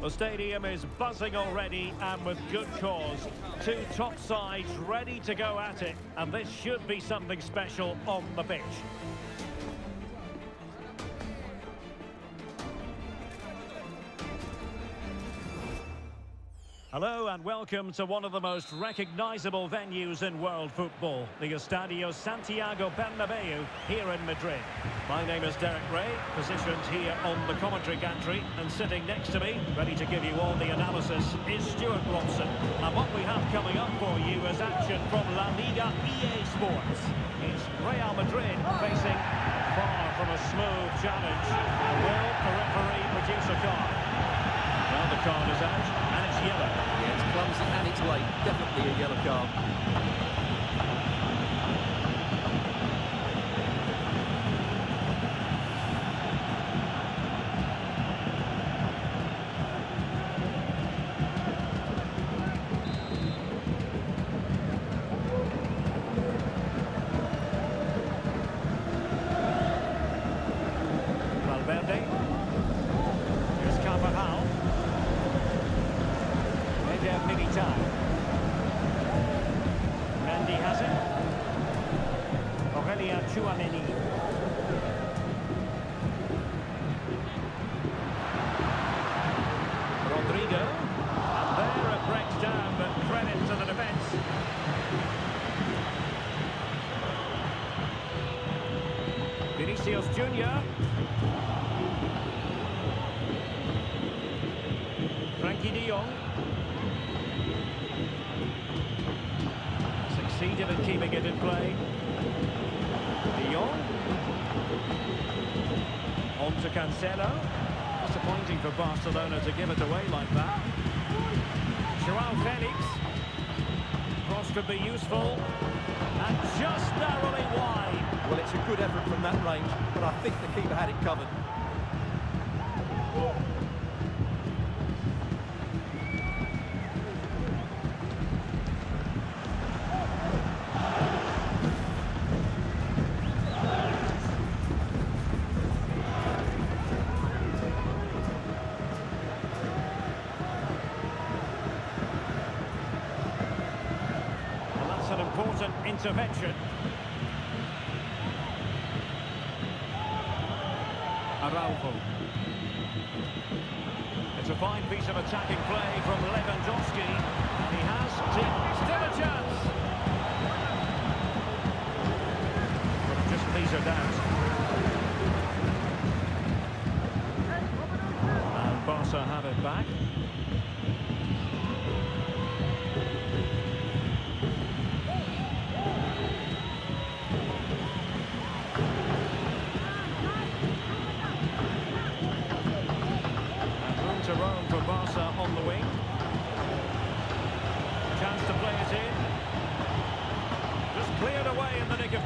The stadium is buzzing already and with good cause. Two top sides ready to go at it and this should be something special on the pitch. Hello and welcome to one of the most recognisable venues in world football, the Estadio Santiago Bernabeu here in Madrid. My name is Derek Ray, positioned here on the commentary gantry, and sitting next to me, ready to give you all the analysis, is Stuart Robson. And what we have coming up for you is action from La Liga EA Sports. It's Real Madrid facing far from a smooth challenge. Will the referee produce a card? Well, the card is out yellow. Yeah, it's clumsy and it's late. Definitely a yellow card. Jr. Frenkie de Jong. Succeeded in keeping it in play. De Jong. On to Cancelo. Disappointing for Barcelona to give it away like that. Joao Felix. Cross could be useful. And just narrowly wide. Well, it's a good effort from that range, but I think the keeper had it covered. Well, that's an important intervention. Araujo. It's a fine piece of attacking play from Lewandowski. And he has still a chance. But just petered out. And Barca have it back.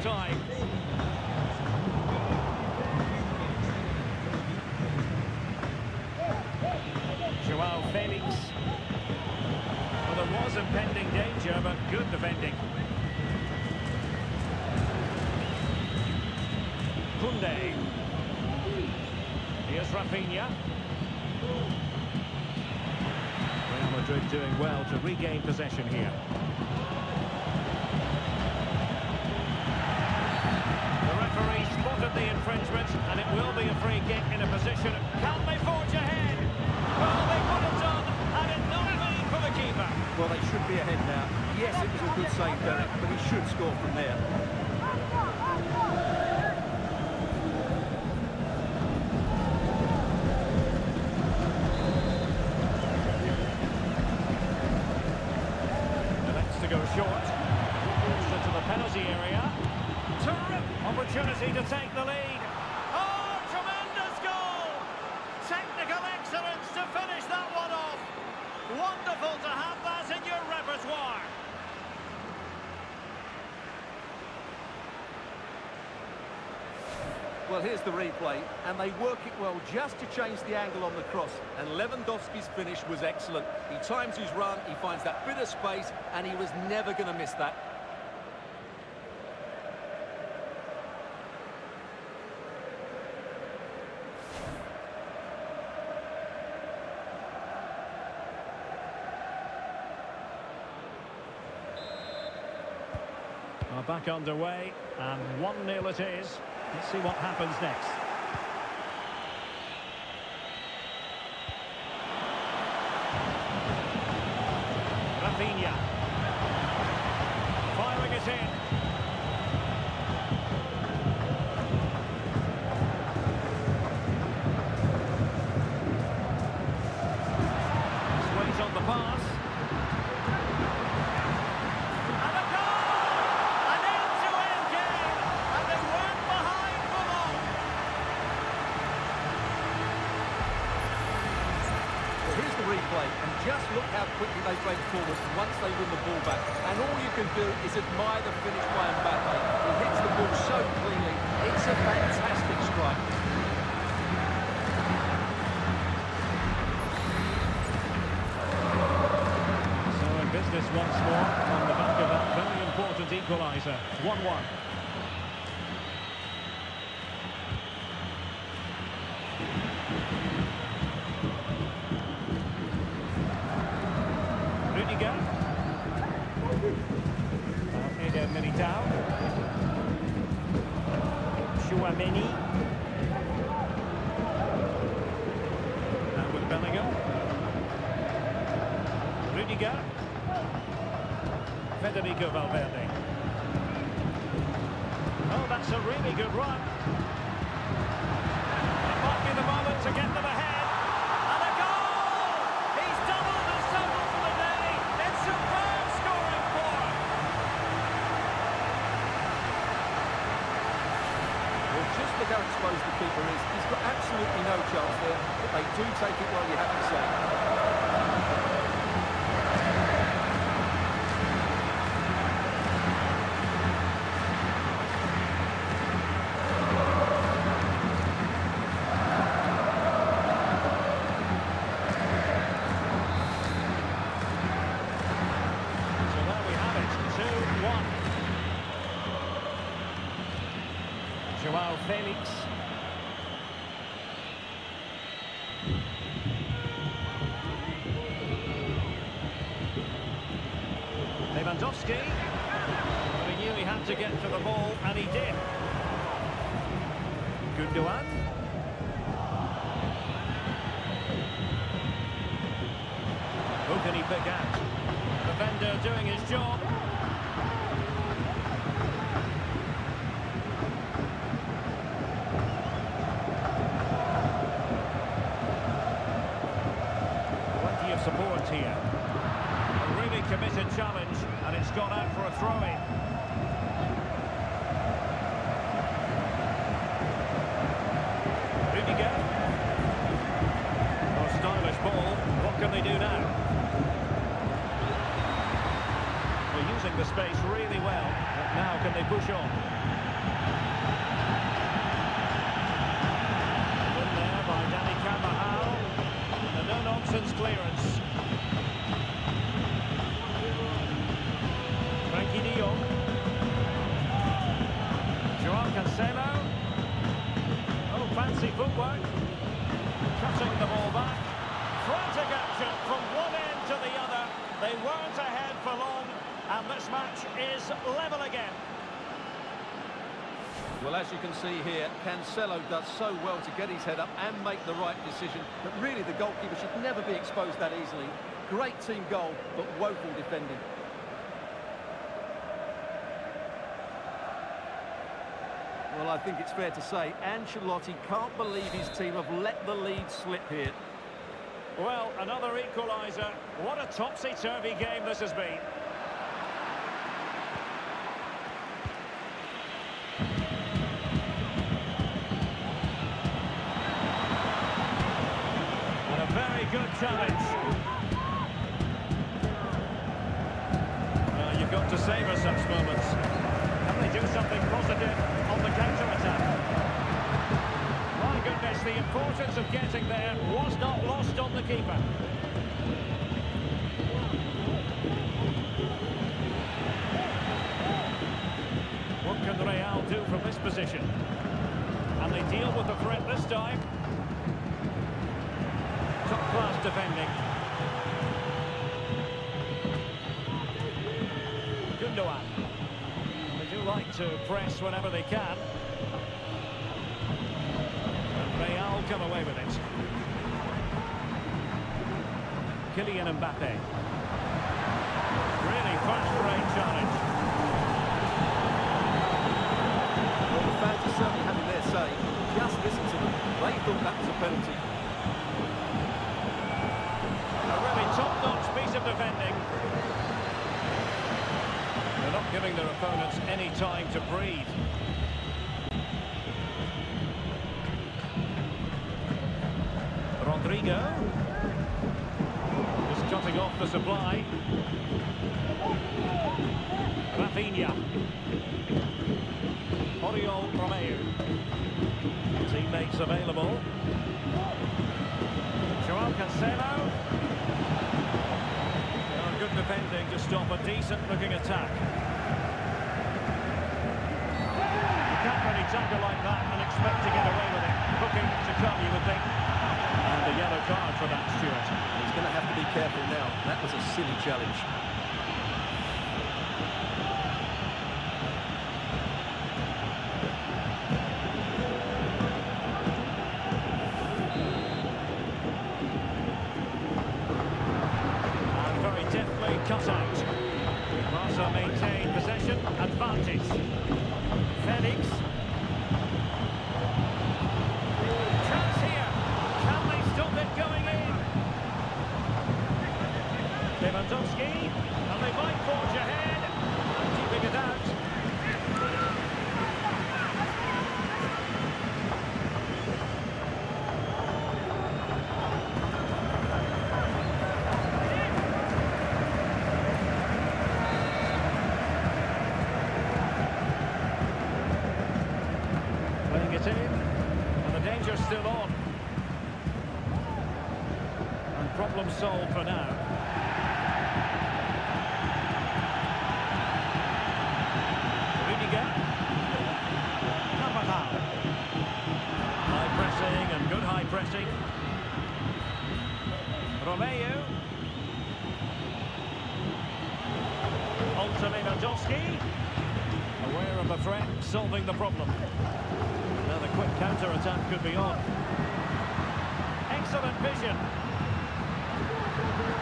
time. Joao Felix. Well, there was impending danger, but good defending. Koundé. Here's Rafinha. Real Madrid doing well to regain possession here. the infringement, and it will be a free kick in a position. Can they forge ahead? Well, they could have done, and it not been for the keeper. Well, they should be ahead now. Yes, it was a good save, Derek, but he should score from there. Here's the replay, and they work it well just to change the angle on the cross. And Lewandowski's finish was excellent. He times his run, he finds that bit of space, and he was never going to miss that. Are back underway, and 1-0 it is. Let's see what happens next. Rafinha. Firing it in. Sways on the pass. And a goal! An end-to-end game, and they weren't behind for long. Well, here's the replay, and just look how quickly they break forward once they win the ball back. And all you can do is admire the finish by Mbappe. He hits the ball so cleanly. It's a fantastic strike. So in business once more on the back of that very important equaliser. 1-1. Rudiger. Now Eder Militao. Tchouameni. Now with Bellingham. Rudiger. Federico Valverde. Oh, that's a really good run. It might be the moment to get them ahead. And a goal! He's doubled his total for the day. It's superb scoring form. Well, just look how exposed the keeper is. He's got absolutely no chance there, but they do take it well, you have to say. So there we have it, 2-1. Joao Felix. Lewandowski. Well, he knew he had to get to the ball, and he did. Gundogan. Who can he pick out? Defender doing his job. Plenty of support here. A really committed challenge, and it's gone out for a throw-in. Rudiger. Oh, stylish ball. What can they do now? They're using the space really well. But now can they push on? In there by Dani Carvajal. And a no-nonsense clearance. Frenkie de Jong. Joao Cancelo. Oh, fancy footwork. Cutting the ball back. Frantic action from one end to the other. They weren't ahead for long, and this match is level again. Well, as you can see here, Cancelo does so well to get his head up and make the right decision. But really, the goalkeeper should never be exposed that easily. Great team goal, but woeful defending. Well, I think it's fair to say Ancelotti can't believe his team have let the lead slip here. Well, another equaliser. What a topsy-turvy game this has been. And a very good challenge. Well, you've got to savour such moments. Can they do something positive on the counter-attack? My goodness, the importance of getting there was not lost on the keeper. What can Real do from this position? And they deal with the threat this time. Top-class defending. Gundogan. They do like to press whenever they can. And Real come away with it. Kylian Mbappe. Really first-rate challenge. Well, the fans are certainly having their say. Just listen to them. They thought that was a penalty. A really top-notch piece of defending. They're not giving their opponents any time to breathe. Rodrygo. Just cutting off the supply. Rafinha. Oriol Romeu. Teammates available. Joao Cancelo. Oh, good defending to stop a decent-looking attack. You can't really tackle like that and expect to get away with it. Hooking to come, you would think. And a yellow card for that, Stuart. He's going to have to be careful now. That was a silly challenge. Lewandowski. And they might forge ahead. Keeping it out. Playing it in. And the danger's still on. And problem solved for now. Rudiger. Carvajal. High pressing and good high pressing. Romeu. On to Lewandowski. Aware of the threat, solving the problem. Now the quick counter-attack could be on. Excellent vision.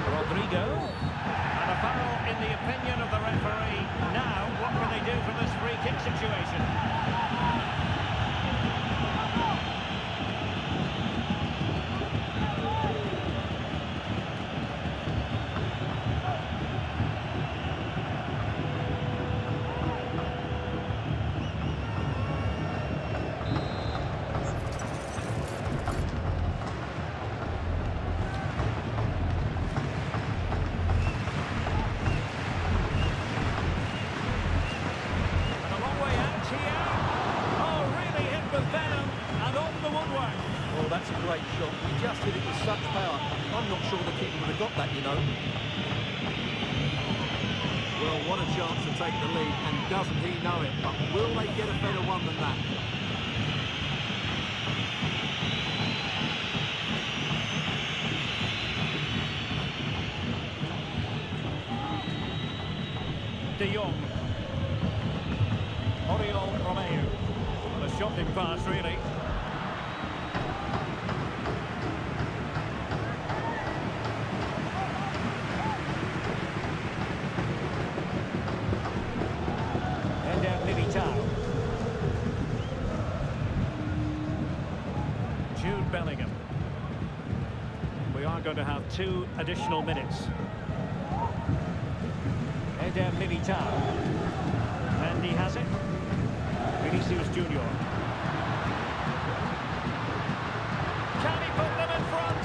Rodrygo. And a foul in the opinion of the referee. Now, what can they do from this free kick situation? And a long way out here. Oh, really hit with venom and off the woodwork. Oh, that's a great shot. He just hit it with such power. I'm not sure the keeper would have got that, you know. Well, what a chance to take the lead, and doesn't he know it? But will they get a better one than that? De Jong. Oriol Romeu. Well, a shocking pass, really. Eder Militao. Jude Bellingham. We are going to have two additional minutes. Eder Militao. And he has it. Vinicius Junior. Can he put them in front?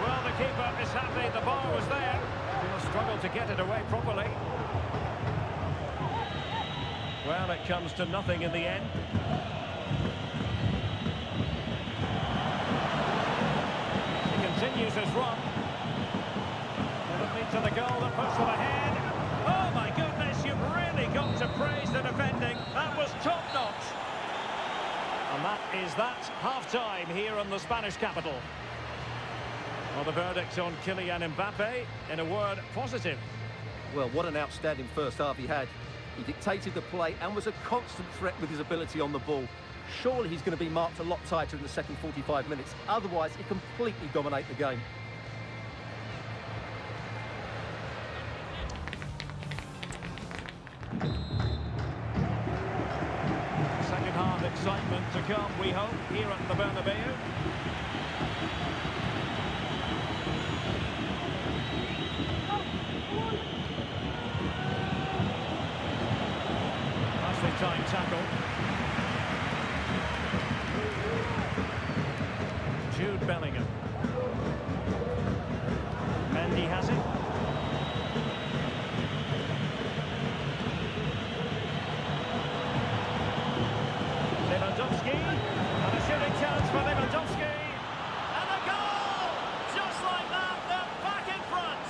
Well, the keeper is happy the ball was there. He'll struggle to get it away properly. Well, it comes to nothing in the end. Is that half-time here in the Spanish capital. Well, the verdict on Kylian Mbappe, in a word, positive. Well, what an outstanding first half he had. He dictated the play and was a constant threat with his ability on the ball. Surely he's going to be marked a lot tighter in the second 45 minutes. Otherwise, he completely dominate the game. Jude Bellingham. Mendy has it. Lewandowski. And a shooting chance for Lewandowski. And a goal! Just like that, they're back in front.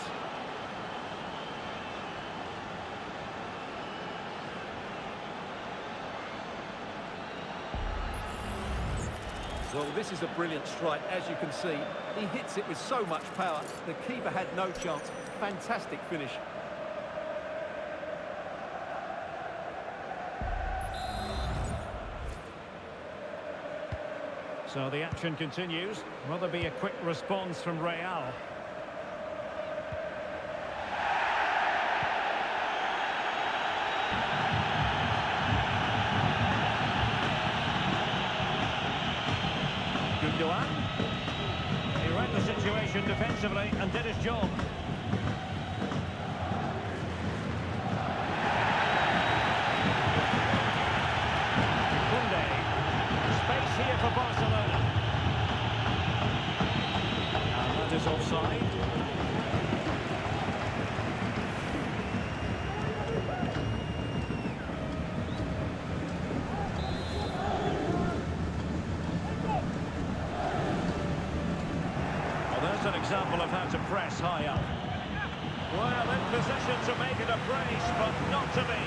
Well, this is a brilliant strike, as you can see. He hits it with so much power. The keeper had no chance. Fantastic finish. So the action continues. Will there be a quick response from Real? He read the situation defensively and did his job. Koundé. Space here for Barcelona. And that is offside. Well, there's an example of how to press high up. Well, in position to make it a brace, but not to be.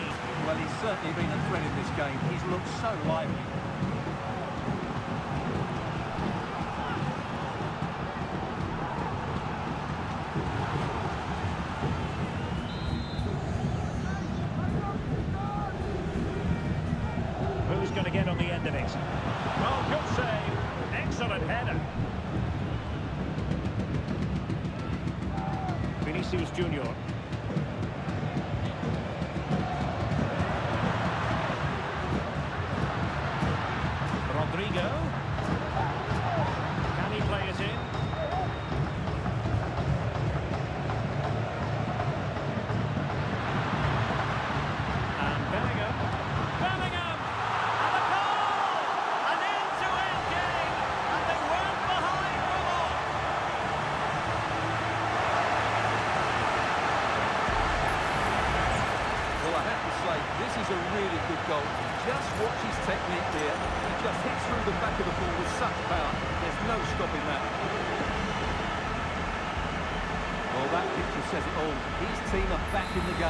Well, he's certainly been a threat in this game. He's looked so lively. Who's going to get on the end of it? Well, good save. Excellent header. Vinicius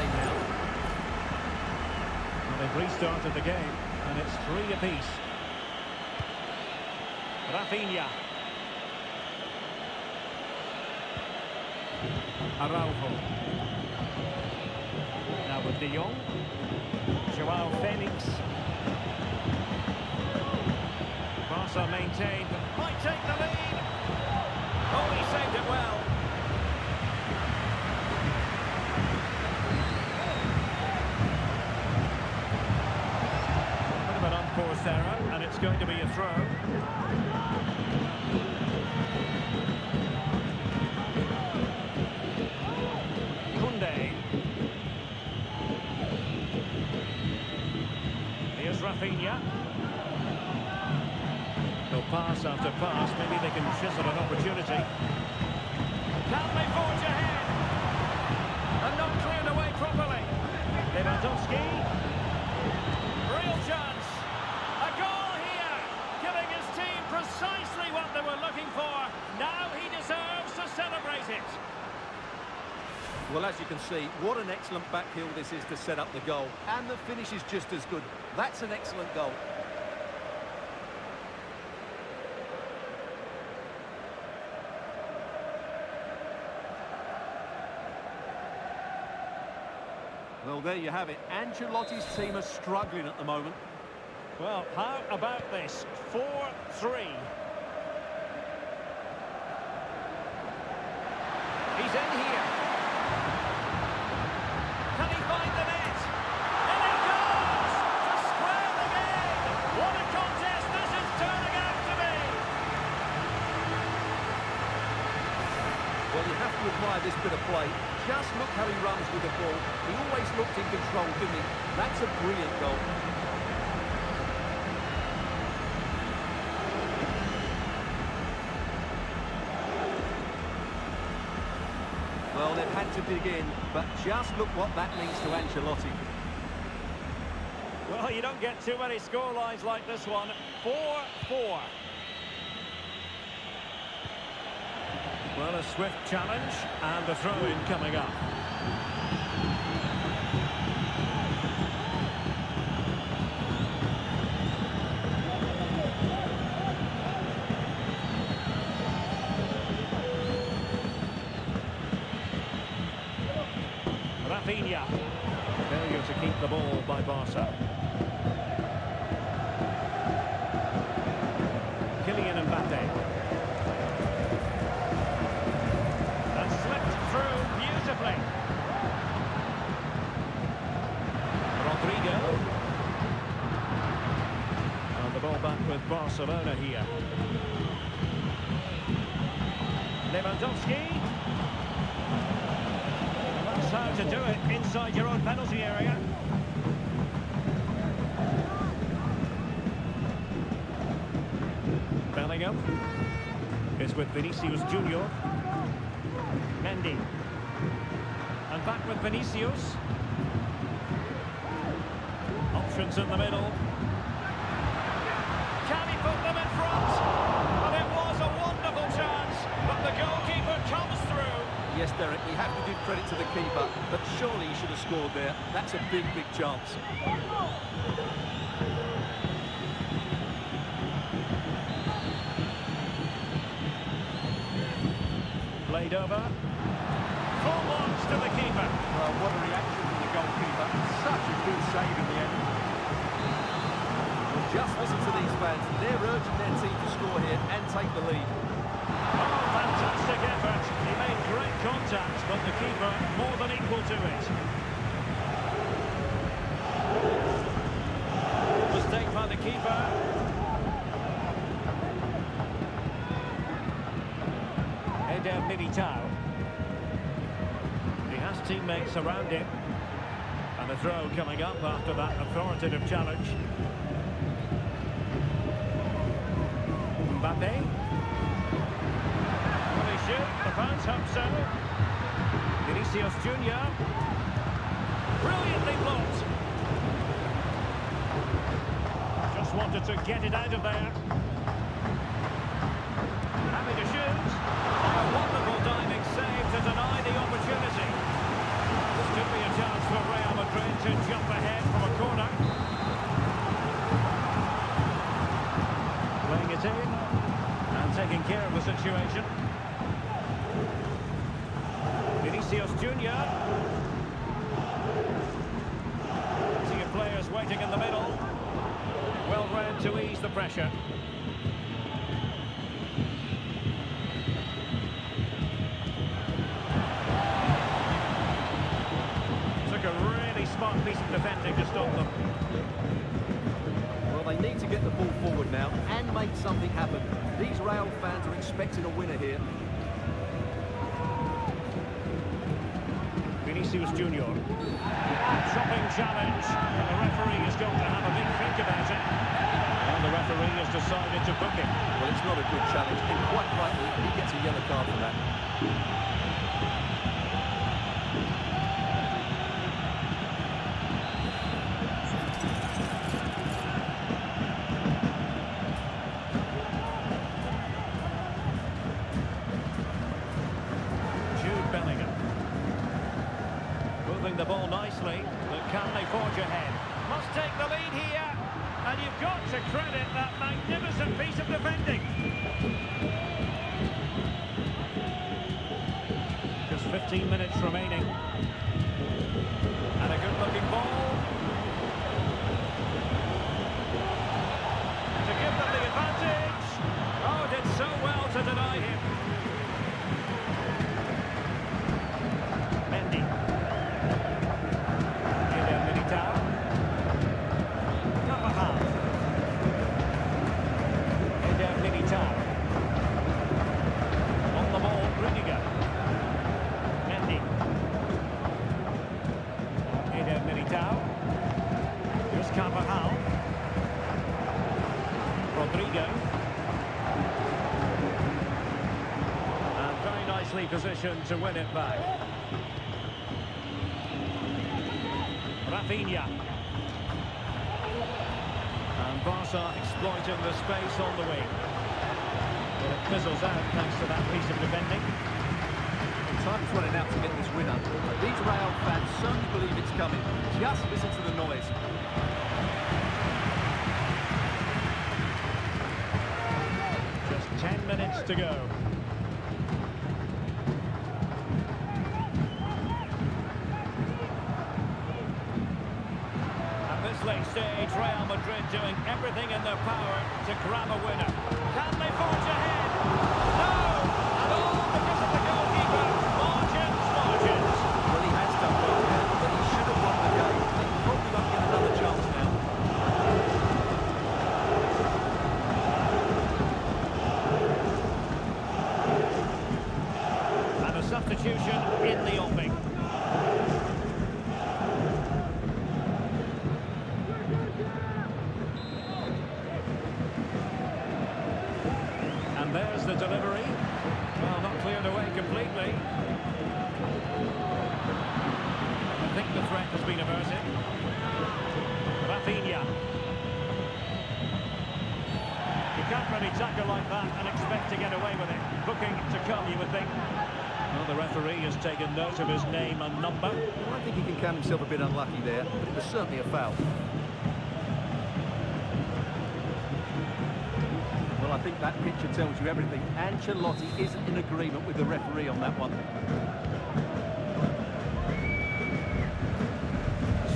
game now. And they've restarted the game, and it's three apiece. Rafinha. Araujo. Now with De Jong. Joao Felix. Barca maintained, might take the lead. Oh, he saved it well. Bit of an unforced error, and it's going to be a throw. Koundé. Here's Rafinha. They'll pass after pass. Maybe they can chisel an opportunity. Can see, what an excellent backheel this is to set up the goal. And the finish is just as good. That's an excellent goal. Well, there you have it. Ancelotti's team are struggling at the moment. Well, how about this? 4-3. He's in here. Can he find the net? And it goes! To square the game! What a contest this is turning out to be! Well, you have bit of play. Just look how he runs with the ball. He always looked in control, didn't he? That's a brilliant goal. Well, they've had to dig in, but just look what that means to Ancelotti. Well, you don't get too many scorelines like this one. 4-4. Well, a swift challenge and a throw-in coming up. Rafinha. Failure to keep the ball by Barca. Kylian Mbappe. And slipped through beautifully. Rodrygo. And the ball back with Barcelona here. Lewandowski. That's how to do it inside your own penalty area. Bellingham is with Vinicius Junior. Mendy. And back with Vinicius. Options in the middle. Credit to the keeper, but surely he should have scored there. That's a big, big chance. Played over. Full marks to the keeper. Well, what a reaction from the goalkeeper. Such a good save in the end. Just listen to these fans. They're urging their team to score here and take the lead. Fantastic effort. He made great contact, but the keeper more than equal to it. Mistake by the keeper. Eder Militao. He has teammates around him. And a throw coming up after that authoritative challenge. Mbappe. Will he shoot? Fans hope so. Vinicius Junior. Brilliantly blocked. Just wanted to get it out of there. Having to shoot. A wonderful diving save to deny the opportunity. This could be a chance for Real Madrid to jump ahead from a corner. Playing it in and taking care of the situation. Vinicius Junior. Sea of players waiting in the middle. Well read to ease the pressure. Took a really smart piece of defending to stop them. Well, they need to get the ball forward now and make something happen. These Real fans are expecting a winner here. Vinicius Junior. Chopping challenge. and The referee is going to have a big think about it. And the referee has decided to book him. Well, it's not a good challenge, and quite rightly, he gets a yellow card for that. To win it back. Rafinha. And Barca exploiting the space on the wing. Well, it fizzles out thanks to that piece of defending. Time's running out to get this winner. But these Real fans certainly believe it's coming. Just listen to the noise. Just 10 minutes to go. At this late stage, Real Madrid doing everything in their power to grab a winner. Can they forge ahead? No! And all because of the goalkeeper. Margins, margins. Well, he has done well there, but he should have won the game. They probably won't get another chance now. And a substitution in the offing. And there's the delivery. Well, not cleared away completely. I think the threat has been averted. Rafinha. You can't really tackle like that and expect to get away with it. Booking to come, you would think. Well, the referee has taken note of his name and number. Well, I think he can count himself a bit unlucky there, but it was certainly a foul. Well, I think that picture tells you everything. Ancelotti isn't in agreement with the referee on that one.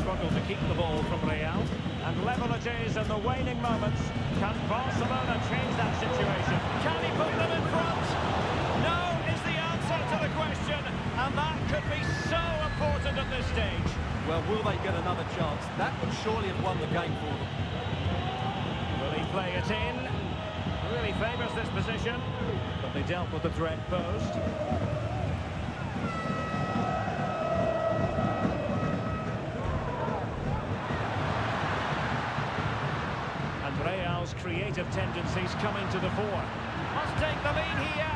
Struggle to keep the ball from Real. And level it is in the waning moments. Can Barcelona change that situation? Can he put them in front? And that could be so important at this stage. Well, will they get another chance? That would surely have won the game for them. Will he play it in? Really favours this position. But they dealt with the threat posed. And Real's creative tendencies coming to the fore. Must take the lead here.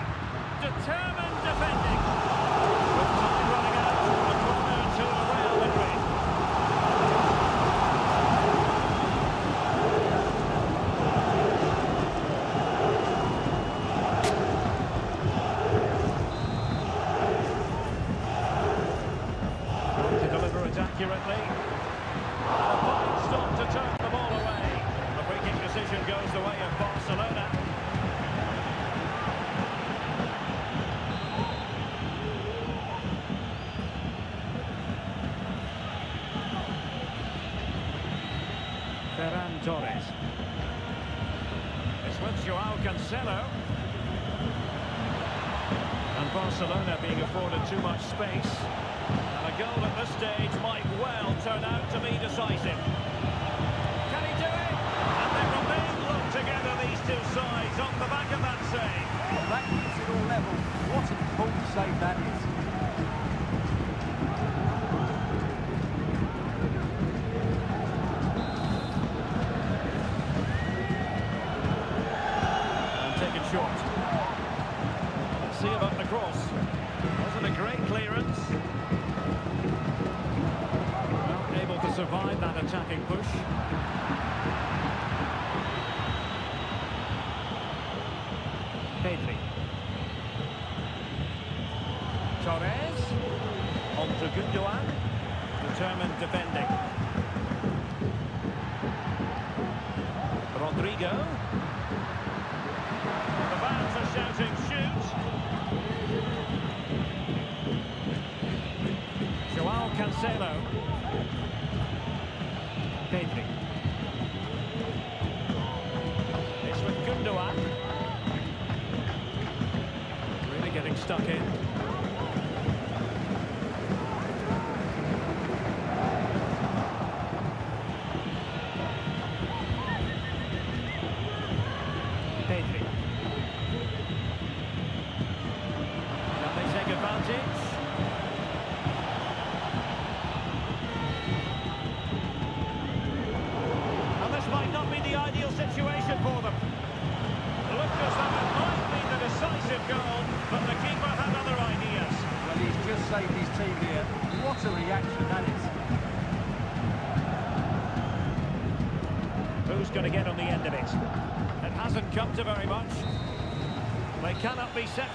Determined defending.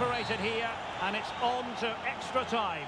Separated here, and it's on to extra time.